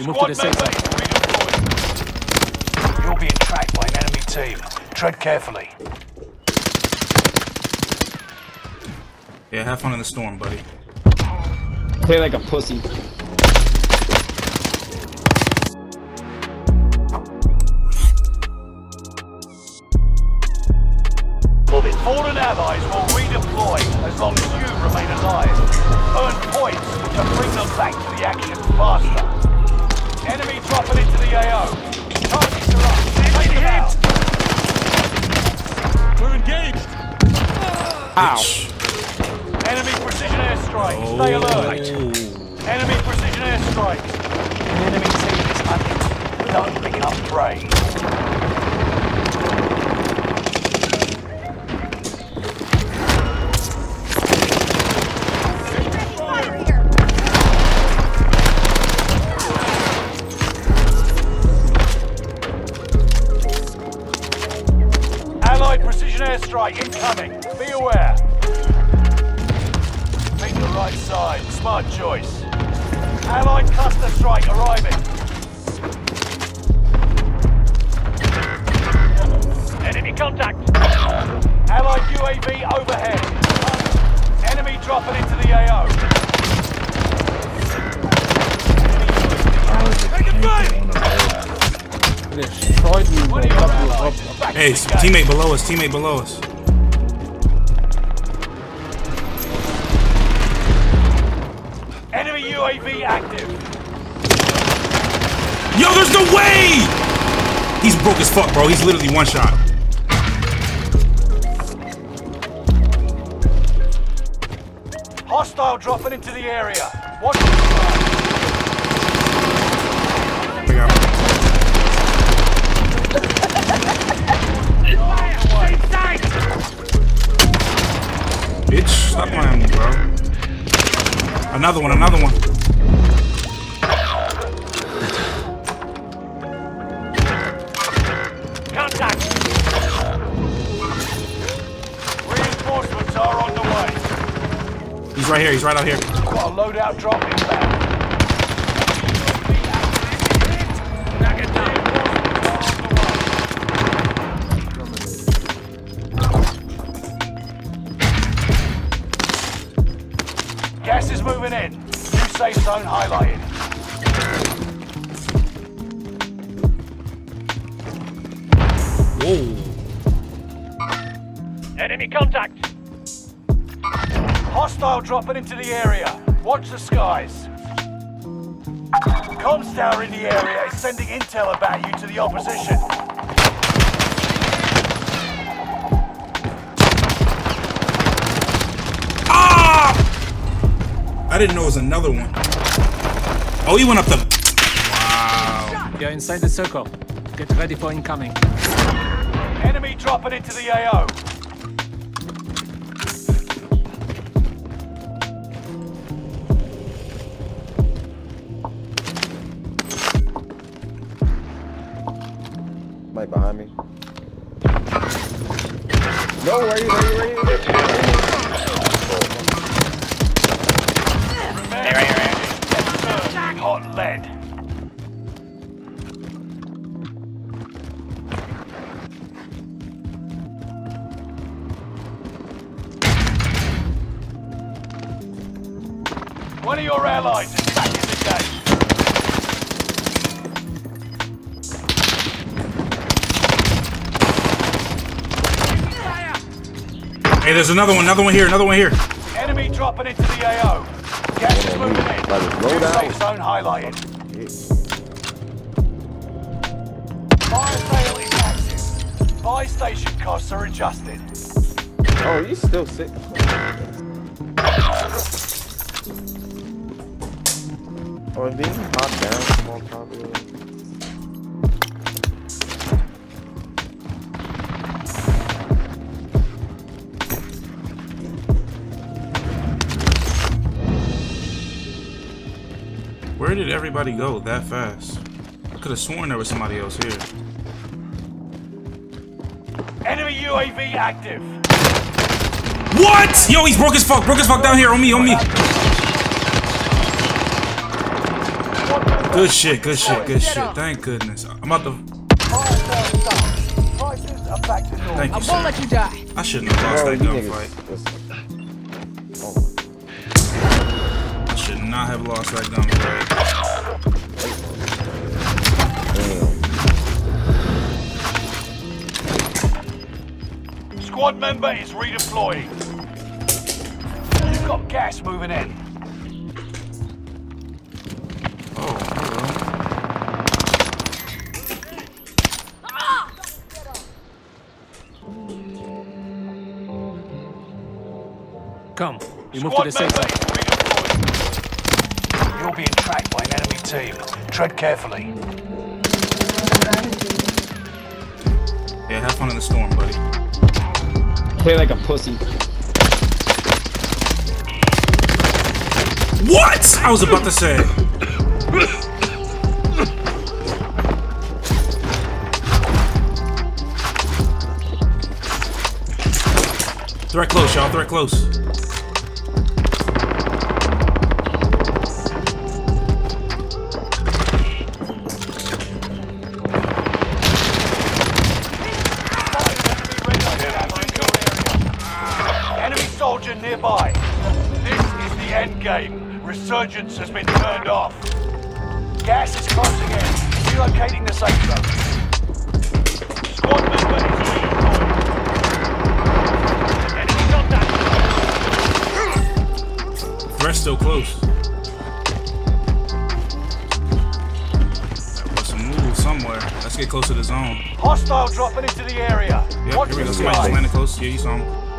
Come, we move to the safe zone. You're being tracked by an enemy team. Tread carefully. Yeah, have fun in the storm, buddy. Play like a pussy. Fallen allies will redeploy as long as you remain alive. Earn points to bring them back to the action faster. Enemy dropping into the AO. Targets are up. Take them out. We're engaged! Ow. Enemy precision airstrike. Oh, Stay alert. Enemy precision airstrike. The enemy team is hunting. Don't pick up prey. Precision airstrike incoming. Be aware. Pick the right side. Smart choice. Allied cluster strike arriving. Enemy contact. Allied UAV overhead. Enemy dropping into the AO. They destroyed me. One of your allies is back Hey, in the game. teammate below us, teammate below us. Active. Yo, there's no way! He's broke as fuck, bro. He's literally one shot. Hostile dropping into the area. Watch the sky. Pick out. Bitch, stop playing me, bro. Another one, another one. Right here, he's right out here. Got a loadout drop inbound. Gas is moving in. New safe zone highlighted. Whoa. Enemy contact! Hostile dropping into the area. Watch the skies. Comms tower in the area is sending intel about you to the opposition. Ah! I didn't know it was another one. Oh, he went up the. Wow. You're inside the circle. Get ready for incoming. Enemy dropping into the AO. Mike behind me. No, where you, where you, where you? Hey, right here, Hot lead. One of your allies is back in the game. Hey, there's another one, another one here, another one here. Enemy dropping into the AO. Gas is moving in. Let us New load out. safe zone highlighted. Fire sale is active. Buy station costs are adjusted. Oh, you still sick. Oh, and being hot down from on top of it. Where did everybody go that fast? I could have sworn there was somebody else here. Enemy UAV active. What? Yo, he's broke as fuck. Broke as fuck down here. On me, on me. One Good shit, good shit, good shit. Thank goodness. I'm about to. Prices are back to. Thank you, sir. let you die. I shouldn't have lost Bro, that gunfight. Not have lost that gunfight. damn. Squad member is redeploying. You've got gas moving in. Oh, Come. We move to the Squad safe member zone. is redeploying. You're being tracked by an enemy team. Tread carefully. yeah, have fun in the storm, buddy. Play like a pussy. What? I was about to say. Threat close, y'all. Threat close. Soldier nearby. This is the end game. Resurgence has been turned off. Gas is closing in. Relocating the safe zone. Squad member is redeployed. Enemy still close. Gotta move somewhere. Let's get close to the zone. Hostile dropping into the area. Yep, Watch here we go. Somebody just landed close. Yeah, you saw him.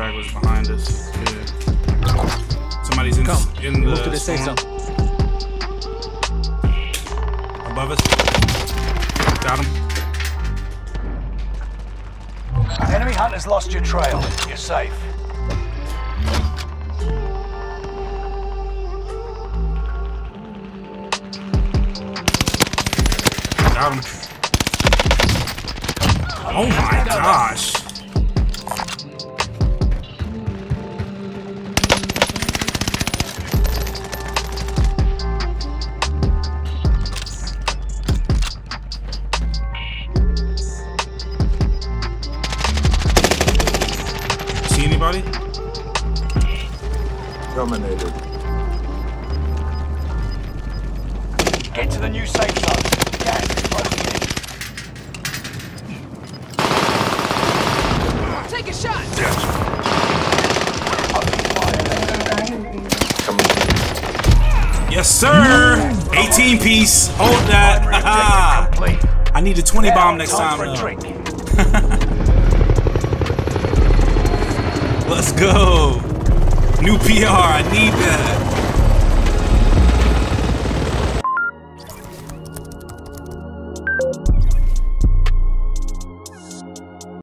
Stragglers behind us. Yeah. Somebody's in, Come. in We the, move to the safe zone. above us. Got him. Enemy hunters lost your trail. You're safe. Got him. Oh my gosh. Dominated. Get to the new safe zone. Gas is closing in. Take a shot. Yes, yes sir. 18 piece. Hold that. I need a 20 Now, bomb next time time. though. Let's go. New PR. I need that.